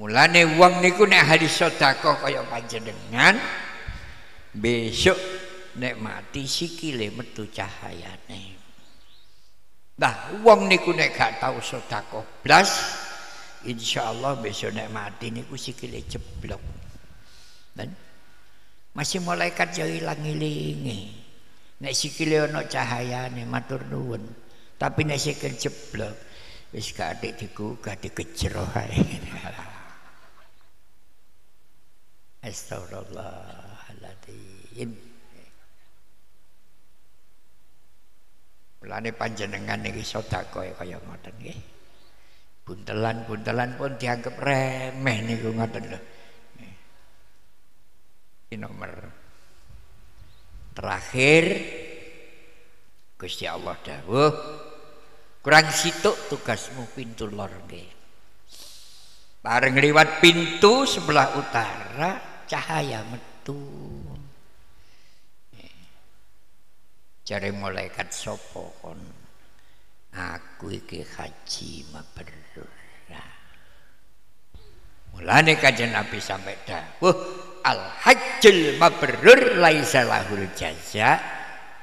mulane wong niku nek hari sedekah kaya panjenengan besok nek mati sikile metu cahayane nah wong niku nek gak tau sedekah blas insyaallah besok nek mati niku sikile jeblok. Dan masih malaikat yo ilang ilingi nek sikile ana cahayane matur nuwun. Tapi nek sikil jeblok wis gak adik digugah digejero ae. [LAUGHS] Astagfirullahaladzim Mulane panjenengan niki sedekah kaya ngoten nggih. Buntelan-buntelan pun dianggap remeh niku ngoten lho. Ini nomor terakhir Gusti Allah dawuh kurang situk tugasmu pintu lor nggih. Bareng liwat pintu sebelah utara cahaya metu. Jare malaikat sapa kon? Aku iki haji mabrur. Mulane kanjeng Nabi sampai dawuh al hajjul mabrur laisa lahul jaza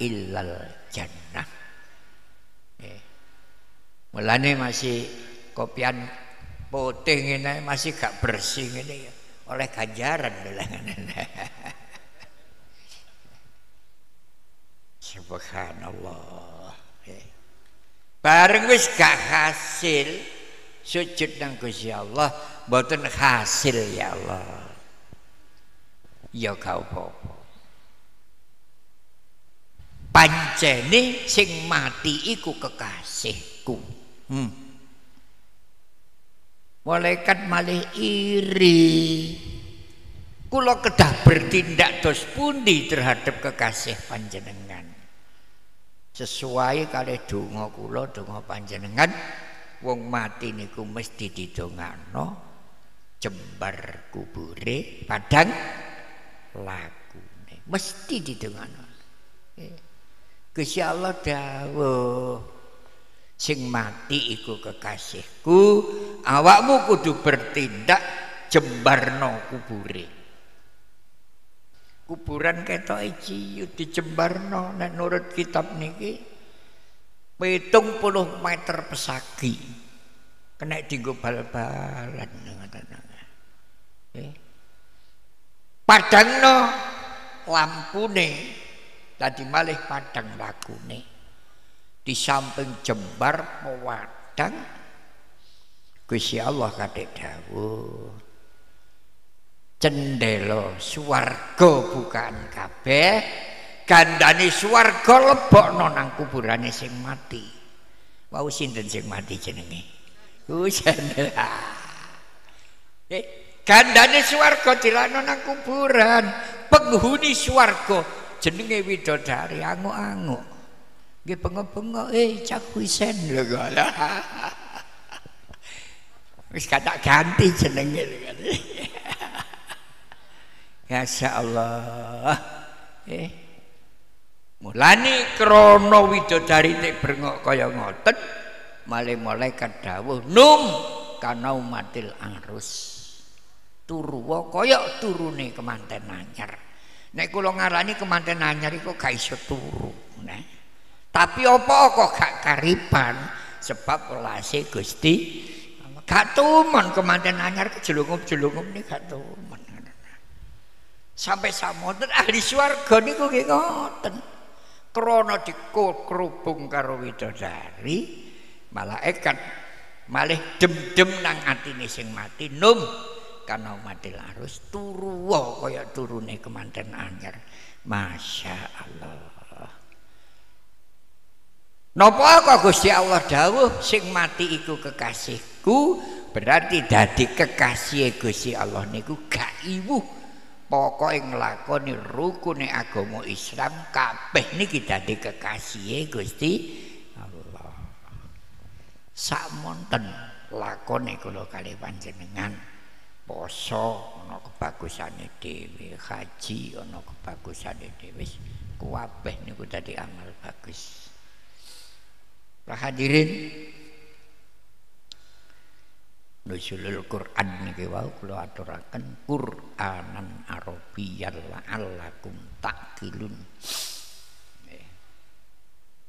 illal jannah. Eh. Mulane masih kopian putih ini masih gak bersih ini oleh ganjaran [LAUGHS] Subhanallah. Bareng wis gak hasil sujud nang Gusti Allah, mboten hasil ya Allah. Ya gak apa-apa. Pancene sing mati iku kekasihku. Hmm. Malaikat malih iri. Kula kedah bertindak dos pundi terhadap kekasih panjenengan sesuai kali donga kula donga panjenengan wong mati niku mesti didongano jembar kubure padang lakune. Mesti didongano Gusti Allah dawuh sing mati iku kekasihku awakmu kudu bertindak jembarno kubure kuburan ketoke ciut dicembarno nek nurut kitab niki pitung puluh meter pesagi kena dienggo bal-balan eh. padangno lampune tadi malih padang lakune di samping jembar pewadang Gusti Allah kadek dawuh cendelo swarga bukaan kabeh gandane swarga lebokno nang kuburane sing mati. Wau sinten sing mati jenenge? Hujan eh gandane swarga dilakno nang kuburan. Penghuni swarga jenenge widodari anguk-anguk. Nggih bengok-bengok eh cak husen lho [LAUGHS] wis kata ganti jenenge Masya Allah. Eh. Mulane krana widodari nek brengok kaya ngoten, malih malaikat dawuh num kana umatil arus. Turuwa kaya turune kemanten anyar. Nek kula ngarani kemanten anyar iku gak iso turu, nah. Tapi apa kok gak kariban sebab welase Gusti gak tuman kemanten anyar kejelungup-jelungup nih gak tuman. Sampai samonten ahli swarga niku nggih ngoten. Krana dikukrubung karo widodari malaikat malih dem-dem nang atine sing mati num. Kana mati larus turu kaya turune kemanten anyar. Masya Allah. Napa kok Gusti Allah dawuh sing mati iku kekasihku berarti dadi kekasih Gusti Allah niku gak iwuh pokoke nglakoni rukune agama Islam kabeh niki dadi kekasihe Gusti Allah. Sakmonten lakone kula kali panjenengan poso ana kebagusane dhewe, haji ana kebagusane dhewe. Kuwabeh niku dadi amal bagus. Hadirin nuzulul Quran niki wau kula aturaken Quranan Arabiyyan la'allakum taqilun.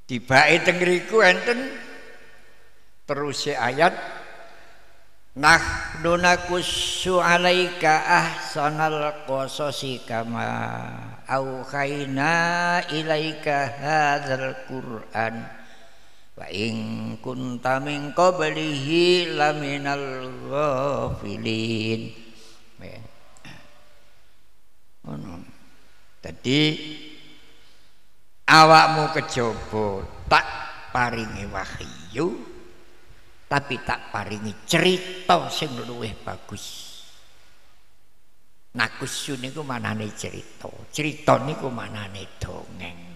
Tibake teng ngriku enten. Terus ayat Nahnu nakussu alaika ahsanal qasasi kama auhayna ilaika hadzal Qur'an wa in kunta min qablihi laminal ghafilin. Ngono. Dadi awakmu kejaba tak paringi wahyu tapi tak paringi cerita sing luwih bagus. Nakusu niku manane cerita cerita niku manane dongeng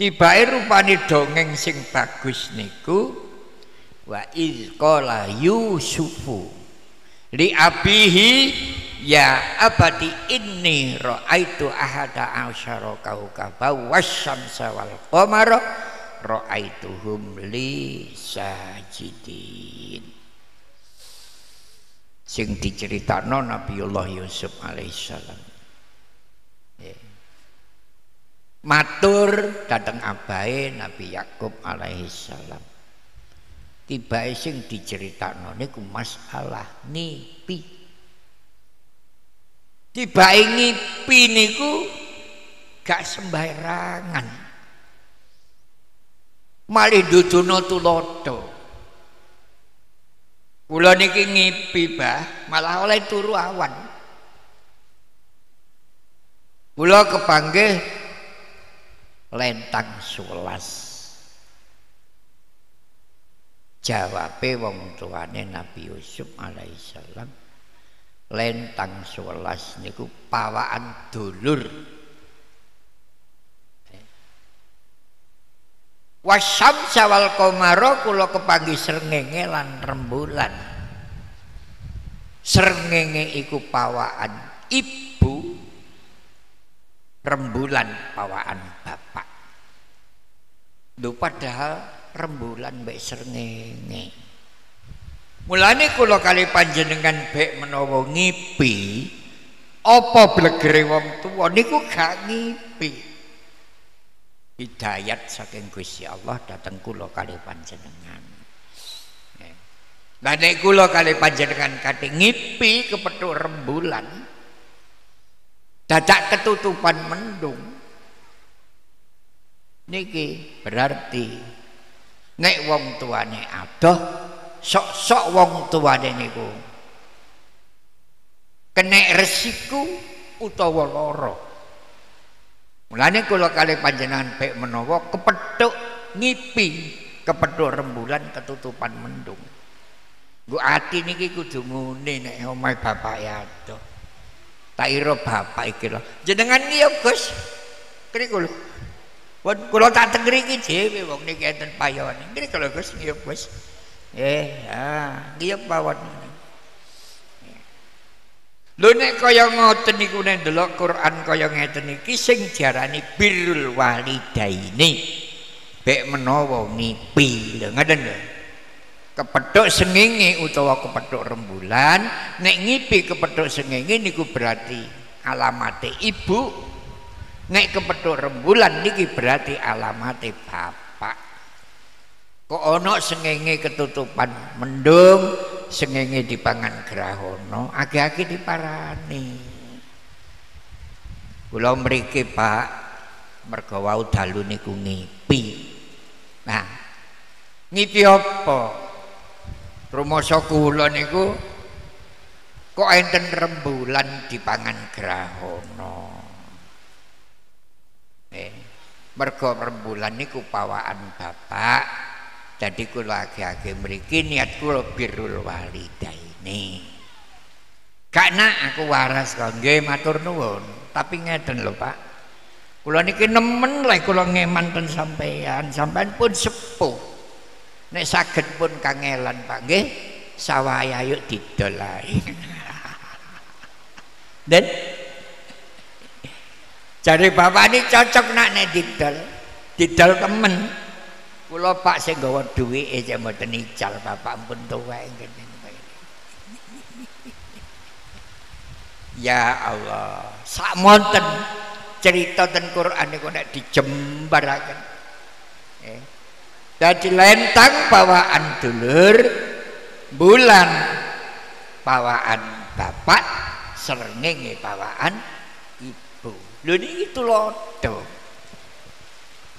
tibae rupane dongeng sing bagus niku wa iz qala yusufu li abihi ya abadi inni raaitu ahada asyara kaukaba wasyamsa wal qamara ra'aituhum li sajidin. Sing diceritakno Nabiullah Yusuf alaihissalam matur dateng abahe Nabi Yakub alaihissalam tiba sing diceritakno niku masalah ngipi. Tiba ngipi niku gak sembarangan. Malih dudono tulodo. Kula niki ngipi bah malah oleh turu awan. Kula kepanggih lentang sewelas jawabe wong tuane Nabi Yusuf alaihissalam lentang sewelas niku pawaan dulur Wasam sawal komaro kulo kepanggih srengenge lan rembulan. Srengenge iku pawaan ibu, rembulan pawaan Lho padahal rembulan mbek srengenge. Mulane kula kali panjenengan bek menawa ngipi apa blegere wong tuwa niku gak ngipi hidayat saking Gusti Allah dateng kula kali panjenengan. Lah nek kula kali panjenengan kate ngipi kepethuk rembulan dadak ketutupan mendung niki berarti nek wong tuane adoh sok-sok wong tuane niku kena resiko utawa loro Mulane kula kali panjenengan pek menawa kepethuk ngipi kepethuk rembulan ketutupan mendung. Nggo ati niki kudu ngene nek omahe bapak adoh. Tak ira bapak iki lho. Jenengan iki ya Gus. Kriku lho. Won kula tak tengri iki dhewe wong niki enten payone. Kriku lho Gus, ya Gus. Eh, ah, nggih pawon. Lho nek kaya ngoten niku nek ndelok Quran kaya ngeten iki sing diarani birrul walidaini. Bek menawa ngipi. Lho ngoten lho. Kepethuk sengenge utawa kepethuk rembulan, nek ngipi kepethuk sengenge niku berarti alamate ibu. Nek kepethuk rembulan niki berarti alamate bapak. Kok ana sengenge ketutupan mendung, sengenge dipangan grahono agi-agi diparani. Kula mriki Pak mergo wau dalu niku ngipi. Nah ngipi apa? Rumasa kula niku kok enten rembulan dipangan grahono eh mergo rembulan niku pawaan bapak jadi kula agi-agi mriki niat kula birrul walidaini. Nak aku waras kok nggih matur nuwun, tapi ngeten lho Pak. Kula niki nemen lek kula ngeman ten sampean, sampean pun sepuh. Nek saged pun kangelan Pak nggih, sawaya yuk didol ae. [LAUGHS] Dan cari bapak ini cocok nak nek didol. Didol temen. kula Pak sing gawa duwike jek mboten ical bapak ampun tuwek ngene Ya Allah, sak monten cerita ten Quran niku nek dijembaraken. Eh. Dadi lentang bawaan dulur, bulan bawaan bapak, srengenge bawaan. Lho niki tulodo.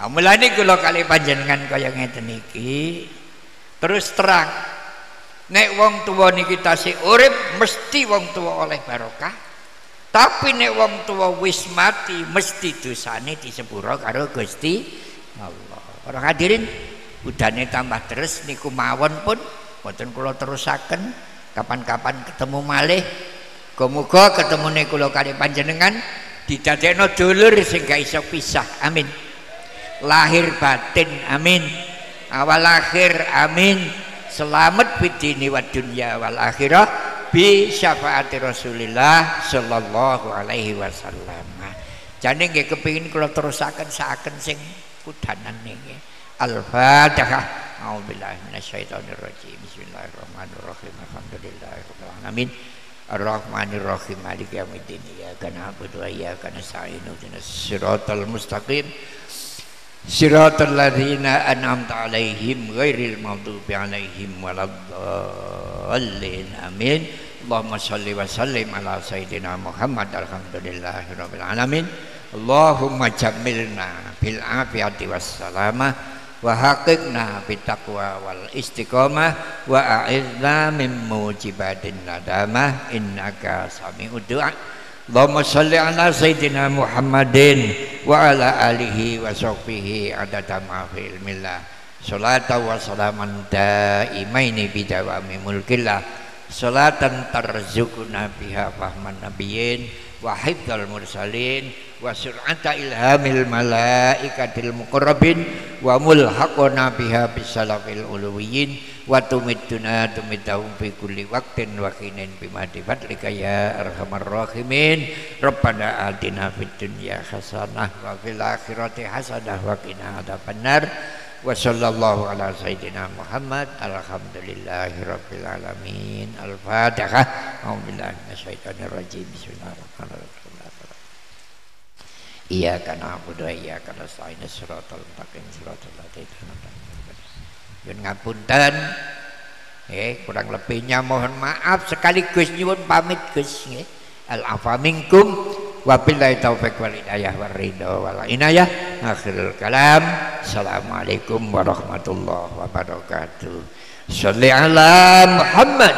Amulane kula kali panjenengan kaya ngeten iki terus terang nek wong tuwa niki tasih urip mesti wong tuwa oleh barokah tapi nek wong tua wis mati mesti dosane disepuro karo Gusti Allah. Orang hadirin udane tambah terus niku mawon pun mboten kula terusaken kapan-kapan ketemu malih. Muga ketemune kula kali panjenengan didadekno dulur sing gak iso pisah. Amin. Lahir batin amin. Awal akhir amin. Selamat bidini wa dunya wal akhirah bi syafaati Rasulillah sallallahu alaihi wasallam. Jane nggih kepengin kula terusaken saaken sing kudanan niki. Al-Fatihah. A'udzubillahi minasyaitonir rajim. Bismillahirrahmanirrahim. Alhamdulillahirabbil alamin. Ar-Rahmanir-Rahim. Maliki yaumiddin. Iyyaka na'budu wa iyyaka nasta'in. Ihdinas siratal mustaqim. Siratal ladzina an'amta 'alaihim ghairil maghdubi 'alaihim waladdallin. Amin. Allahumma shalli wa sallim ala sayyidina Muhammad alhamdulillahirabbil alamin. Allahumma jammilna bil afiyati was salamah wa haqiqna bit taqwa wal istiqamah wa a'idna min mujibatin nadamah innaka sami'ud du'a. Allahumma salli ala Sayyidina Muhammadin wa ala alihi wa sahbihi adada ma fi ilmillah salatan wa salaman daimaini bidawami mulkillah. Salatan tarzukuna biha fahman nabiyyin wa hifdzal mursalin wa sur'ata ilhamil malaikatil muqarrabin wa mulhaqona biha bisalafil uluwiyyin wa tumittuna tumittahum fi kulli waqtin wa hinin bimadi fadlika ya arhamar rahimin. Rabbana atina fid dunya hasanah wa fil akhirati hasanah wa qina adzabannar wa ala sayyidina Muhammad. Alhamdulillahi rabbil alamin. Al-fatihah. A'udzubillahi minasyaitonir rajim bismillahirrahmanirrahim. Iyyaka na'budu wa iyyaka nasta'in. Shiratal mustaqim. Shiratal ladzina an'amta ngapunten. Eh, kurang lebihnya mohon maaf sekaligus nyuwun pamit Gus. Nggih. Al afa minkum wa billahi taufik wal hidayah war ridha wal inayah. Akhirul kalam. Assalamualaikum warahmatullahi wabarakatuh. Shalli ala Muhammad